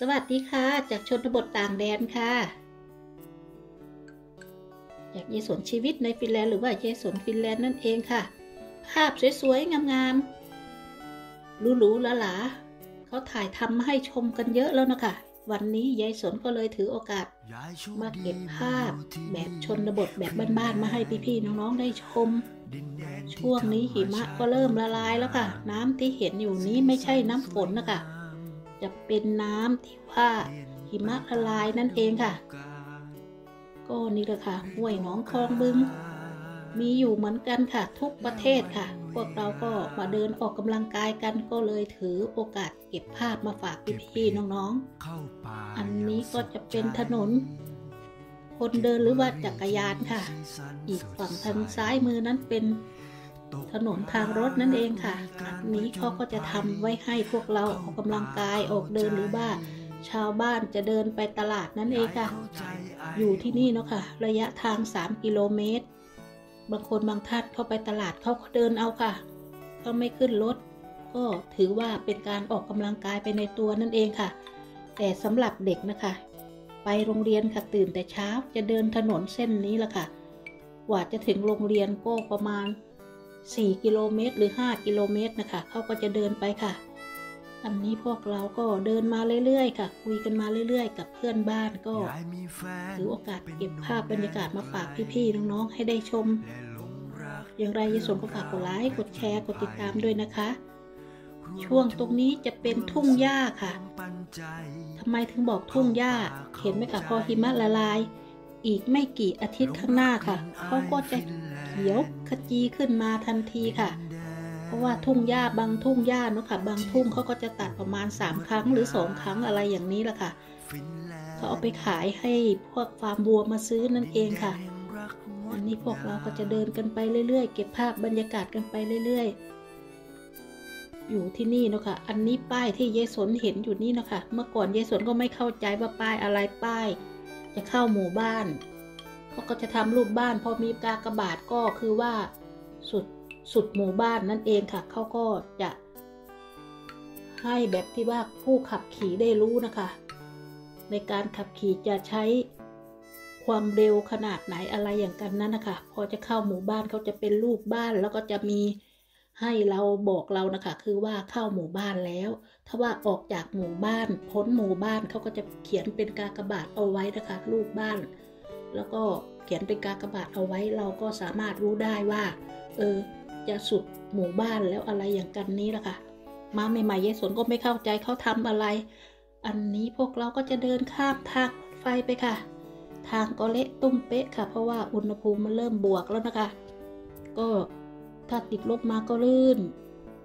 สวัสดีค่ะ จากชนบทต่างแดนค่ะ จากเยสนชีวิตในฟินแลนด์หรือว่าเยสนฟินแลนด์นั่นเองค่ะ ภาพสวยๆ งามๆหรูๆหลาๆเขาถ่ายทำให้ชมกันเยอะแล้วนะคะ วันนี้ยายสนก็เลยถือโอกาส มาเก็บภาพแบบชนบทแบบบ้านๆมาให้พี่ๆน้องๆได้ชม ช่วงนี้หิมะก็เริ่มละลายแล้วค่ะ น้ำที่เห็นอยู่นี้ไม่ใช่น้ำฝนนะคะ จะเป็นน้ำที่ว่าหิมะละลายนั่นเองค่ะ ก็นี่แหละค่ะห้วยหนองคลองบึง มีอยู่เหมือนกันค่ะ ทุกประเทศค่ะ พวกเราก็มาเดินออกกำลังกายกันก็เลยถือโอกาสเก็บภาพมาฝากพี่ๆน้องๆ อันนี้ก็จะเป็นถนน คนเดินหรือว่าจักรยานค่ะ อีกฝั่งทางซ้ายมือนั้นเป็น ถนนทางรถนั่นเองค่ะอันนี้เขาก็จะทำไว้ให้พวกเราออกกำลังกายออกเดินหรือว่าชาวบ้านจะเดินไปตลาดนั่นเองค่ะ อยู่ที่นี่เนาะค่ะ ระยะทาง 3 กิโลเมตร บางคนบางท่านเข้าไปตลาดเขาก็เดินเอาค่ะเขาไม่ขึ้นรถ ก็ถือว่าเป็นการออกกำลังกายไปในตัวนั่นเองค่ะ แต่สำหรับเด็กนะคะ ไปโรงเรียนค่ะตื่นแต่เช้าจะเดินถนนเส้นนี้ละค่ะ กว่าจะถึงโรงเรียนก็ประมาณ 4 กิโลเมตร หรือ 5 กิโลเมตรนะคะเขาก็จะเดินไปค่ะ อันนี้พวกเราก็เดินมาเรื่อยๆค่ะ คุยกันมาเรื่อยๆ กับเพื่อนบ้านก็ถือโอกาสเก็บภาพบรรยากาศมาฝากพี่ๆน้องๆให้ได้ชม อย่างไรยศนก็ฝากกดไลค์กดแชร์กดติดตามด้วยนะคะ ช่วงตรงนี้จะเป็นทุ่งหญ้าค่ะทำไมถึงบอกทุ่งหญ้าเห็นไหมคะพอหิมะละลาย อีกไม่กี่อาทิตย์ข้างหน้าค่ะเขาก็จะ เขียวขจีขึ้นมาทันทีค่ะ เพราะว่าทุ่งหญ้าบางทุ่งหญ้าเนาะค่ะ บางทุ่งเขาก็จะตัดประมาณ 3 ครั้งหรือ 2 ครั้งอะไรอย่างนี้แหละค่ะเขาเอาไปขายให้พวกฟาร์มบัวมาซื้อนั่นเองค่ะ อันนี้พวกเราก็จะเดินกันไปเรื่อยๆ เก็บภาพบรรยากาศกันไปเรื่อยๆอยู่ที่นี่เนาะค่ะ อันนี้ป้ายที่เยสนเห็นอยู่นี่เนาะค่ะ เมื่อก่อนเยสนก็ไม่เข้าใจว่าป้ายอะไรป้าย จะเข้าหมู่บ้าน เขาก็จะทำรูปบ้าน พอมีกากระบาทก็คือว่าสุดสุดหมู่บ้านนั่นเองค่ะเขาก็จะให้แบบที่ว่าผู้ขับขี่ได้รู้นะคะ ในการขับขี่จะใช้ความเร็วขนาดไหนอะไรอย่างกันนั้นนะคะ พอจะเข้าหมู่บ้านเขาจะเป็นรูปบ้านแล้วก็จะมีให้เราบอกเรานะคะ คือว่าเข้าหมู่บ้านแล้ว ถ้าว่าออกจากหมู่บ้านพ้นหมู่บ้านเขาก็จะเขียนเป็นกากบาทเอาไว้นะคะ รูปบ้าน แล้วก็เขียนเป็นกากบาทเอาไว้เราก็สามารถรู้ได้ว่า เออ จะสุดหมู่บ้านแล้วอะไรอย่างกันนี้ละค่ะมาใหม่ๆยายสนก็ไม่เข้าใจเขาทำอะไร อันนี้พวกเราก็จะเดินข้ามทางรถไฟไปค่ะ ทางก็เละตุ้มเป๊ะค่ะ เพราะว่าอุณหภูมิมันเริ่มบวกแล้วนะคะ ก็ถ้าติดลบมาก็ลื่น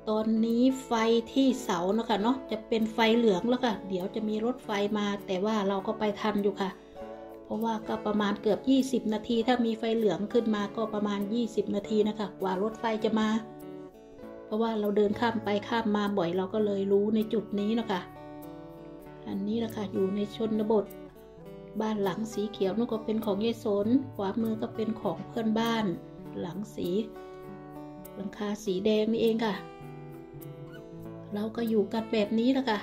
ตอนนี้ไฟที่เสานะคะเนาะจะเป็นไฟเหลืองแล้วค่ะ เดี๋ยวจะมีรถไฟมา แต่ว่าเราก็ไปทันอยู่ค่ะ ราะว่าก็ประมาณเกือบ 20 นาที ถ้ามีไฟเหลืองขึ้นมาก็ประมาณ 20 นาทีนะคะ กว่ารถไฟจะมา เพราะว่าเราเดินข้ามไปข้ามมาบ่อยเราก็เลยรู้ในจุดนี้นะคะ อันนี้แหละคะอยู่ในชนบท บ้านหลังสีเขียวนั่นก็เป็นของยายสน ขวามือก็เป็นของเพื่อนบ้าน หลังสี หลังคาสีแดงนี่เองค่ะ เราก็อยู่กันแบบนี้แหละค่ะ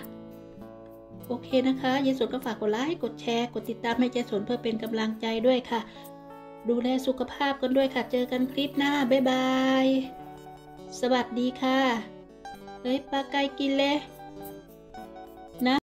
โอเคนะคะยายสนก็ฝากกดไลค์กดแชร์ กดติดตามให้ยายสนเพื่อเป็นกำลังใจด้วยค่ะ ดูแลสุขภาพกันด้วยค่ะ เจอกันคลิปหน้า บ๊ายบาย สวัสดีค่ะ เฮ้ยปลาไก่กินเลย